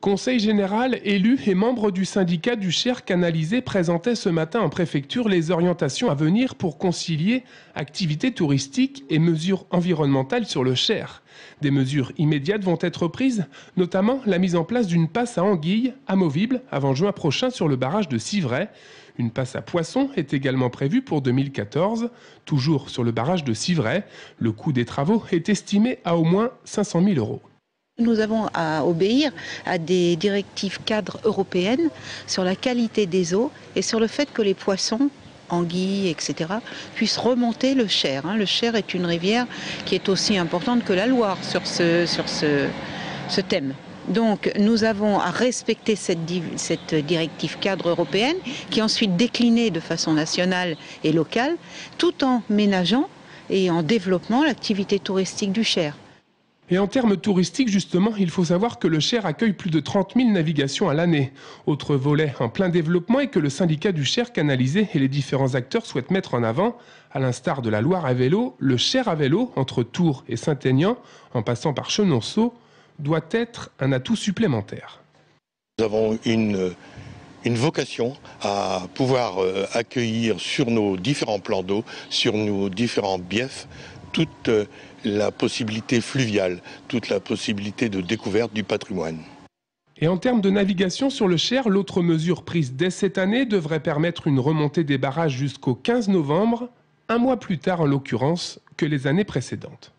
Conseil général, élus et membres du syndicat du Cher canalisé présentaient ce matin en préfecture les orientations à venir pour concilier activités touristiques et mesures environnementales sur le Cher. Des mesures immédiates vont être prises, notamment la mise en place d'une passe à anguilles amovible avant juin prochain sur le barrage de Civray. Une passe à poissons est également prévue pour 2014, toujours sur le barrage de Civray. Le coût des travaux est estimé à au moins 500 000 euros. Nous avons à obéir à des directives cadres européennes sur la qualité des eaux et sur le fait que les poissons anguilles, etc., puissent remonter le Cher. Hein. Le Cher est une rivière qui est aussi importante que la Loire sur ce, thème. Donc nous avons à respecter cette, cette, directive cadre européenne qui est ensuite déclinée de façon nationale et locale, tout en ménageant et en développant l'activité touristique du Cher. Et en termes touristiques, justement, il faut savoir que le Cher accueille plus de 30 000 navigations à l'année. Autre volet en plein développement et que le syndicat du Cher canalisé et les différents acteurs souhaitent mettre en avant, à l'instar de la Loire à vélo, le Cher à vélo, entre Tours et Saint-Aignan, en passant par Chenonceau, doit être un atout supplémentaire. Nous avons une, une vocation à pouvoir euh, accueillir sur nos différents plans d'eau, sur nos différents biefs, toute euh, la possibilité fluviale, toute la possibilité de découverte du patrimoine. Et en termes de navigation sur le Cher, l'autre mesure prise dès cette année devrait permettre une remontée des barrages jusqu'au 15 novembre, un mois plus tard en l'occurrence que les années précédentes.